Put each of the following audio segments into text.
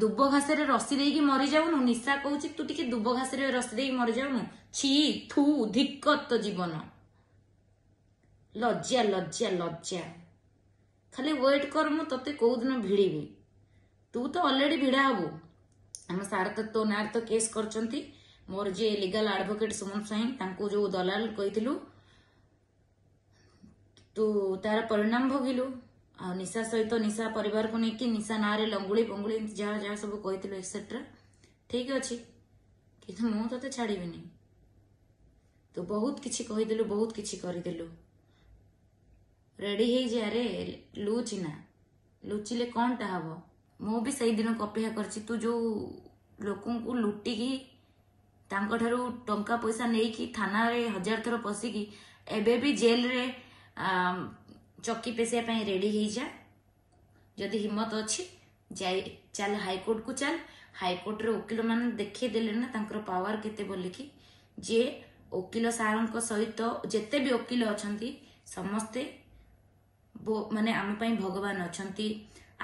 ଦୁବ ଘାସରେ ରସି ଦେଇକି ମରିଯାଉନୁ ନିଶା କହୁଛି ତୁ ଟିକେ ଦୁବ ଘାସରେ ରସି ଦେଇକି ମରିଯାଉନୁ ଛି ଥୁ ଧିକ ତୋ ଜୀବନ ଲଜ୍ଜା ଲଜ୍ଜା ଲଜ୍ଜା ଖାଲି ୱେଟ୍ କର ମୁଁ ତତେ କୋଉଦିନ ଭିଡ଼ିବି ତୁ ତ ଅଲରେଡି ଭିଡ଼ା ହବୁ ଆମ ସାର୍ ତ ତୋ ନାଁରେ ତ କେସ୍ କରିଛନ୍ତି ମୋର ଯିଏ ଲିଗାଲ ଆଡଭୋକେଟ୍ ସୁମନ ସ୍ୱାଇଁ ତାଙ୍କୁ ଯୋଉ ଦଲାଲ କହିଥିଲୁ ତୁ ତାର ପରିଣାମ ଭୋଗିଲୁ ଆଉ ନିଶା ସହିତ ନିଶା ପରିବାରକୁ ନେଇକି ନିଶା ନାଁରେ ଲଙ୍ଗୁଳି ପଙ୍ଗୁଳି ଏମିତି ଯାହା ଯାହା ସବୁ କହିଥିଲୁ ଏକ୍ସେଟ୍ରା ଠିକ୍ ଅଛି କିନ୍ତୁ ମୁଁ ତତେ ଛାଡ଼ିବିନି ତୁ ବହୁତ କିଛି କହିଦେଲୁ ବହୁତ କିଛି କରିଦେଲୁ ରେଡ଼ି ହେଇଯା ରେ ଲୁଚିନା ଲୁଚିଲେ କ'ଣଟା ହବ ମୁଁ ବି ସେଇଦିନ ଅପେକ୍ଷା କରିଛି ତୁ ଯେଉଁ ଲୋକଙ୍କୁ ଲୁଟିକି ତାଙ୍କଠାରୁ ଟଙ୍କା ପଇସା ନେଇକି ଥାନାରେ ହଜାର ଥର ପଶିକି ଏବେ ବି ଜେଲରେ ଚକି ପେଶିବା ପାଇଁ ରେଡ଼ି ହେଇଯା ଯଦି ହିମ୍ମତ ଅଛି ଯାଇ ଚାଲ ହାଇକୋର୍ଟକୁ ଚାଲ ହାଇକୋର୍ଟରେ ଉକିଲମାନେ ଦେଖେଇଦେଲେ ନା ତାଙ୍କର ପାୱାର କେତେ ବୋଲିକି ଯିଏ ଓକିଲ ସାର୍ଙ୍କ ସହିତ ଯେତେ ବି ଓକିଲ ଅଛନ୍ତି ସମସ୍ତେ ମାନେ ଆମ ପାଇଁ ଭଗବାନ ଅଛନ୍ତି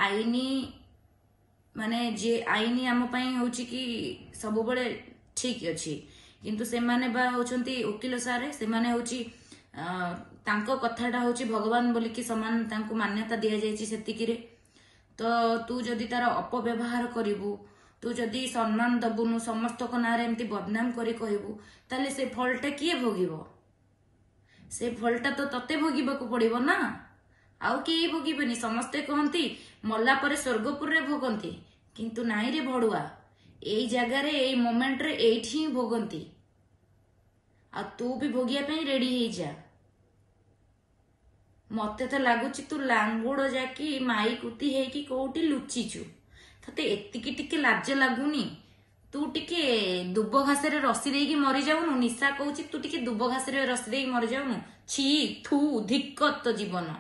ଆଇନ ମାନେ ଯିଏ ଆଇନ ଆମ ପାଇଁ ହେଉଛି କି ସବୁବେଳେ ଠିକ୍ ଅଛି କିନ୍ତୁ ସେମାନେ ବା ହେଉଛନ୍ତି ଓକିଲ ସାର୍ ସେମାନେ ହେଉଛି ତାଙ୍କ କଥାଟା ହେଉଛି ଭଗବାନ ବୋଲିକି ସମାନ ତାଙ୍କୁ ମାନ୍ୟତା ଦିଆଯାଇଛି ସେତିକିରେ ତ ତୁ ଯଦି ତାର ଅପବ୍ୟବହାର କରିବୁ ତୁ ଯଦି ସମ୍ମାନ ଦେବୁନୁ ସମସ୍ତଙ୍କ ନାଁରେ ଏମିତି ବଦନାମ କରି କହିବୁ ତାହେଲେ ସେ ଫଳଟା କିଏ ଭୋଗିବ ସେ ଫଳଟା ତ ତତେ ଭୋଗିବାକୁ ପଡିବ ନା ଆଉ କେହି ଭୋଗିବେନି ସମସ୍ତେ କହନ୍ତି ମଲା ପରେ ସ୍ୱର୍ଗପୁରରେ ଭୋଗନ୍ତି କିନ୍ତୁ ନାହିଁ ରେ ଭଡ଼ୁଆ ଏଇ ଜାଗାରେ ଏଇ ମୋମେଣ୍ଟରେ ଏଇଠି ହିଁ ଭୋଗନ୍ତି ଆଉ ତୁ ବି ଭୋଗିବା ପାଇଁ ରେଡି ହେଇଯା ମତେ ତ ଲାଗୁଛି ତୁ ଲାଙ୍ଗୁଡ଼ ଯାକି ମାଇ କୁତି ହେଇକି କୋଉଠି ଲୁଚିଛୁ ତତେ ଏତିକି ଟିକେ ଲାଜ ଲାଗୁନି ତୁ ଟିକେ ଦୁବ ଘାସରେ ରସି ଦେଇକି ମରିଯାଉନୁ ନିଶା କହୁଛି ତୁ ଟିକେ ଦୁବ ଘାସରେ ରସି ଦେଇକି ମରିଯାଉନୁ ଛି ଥୁ ଧିକ ତୋ ଜୀବନ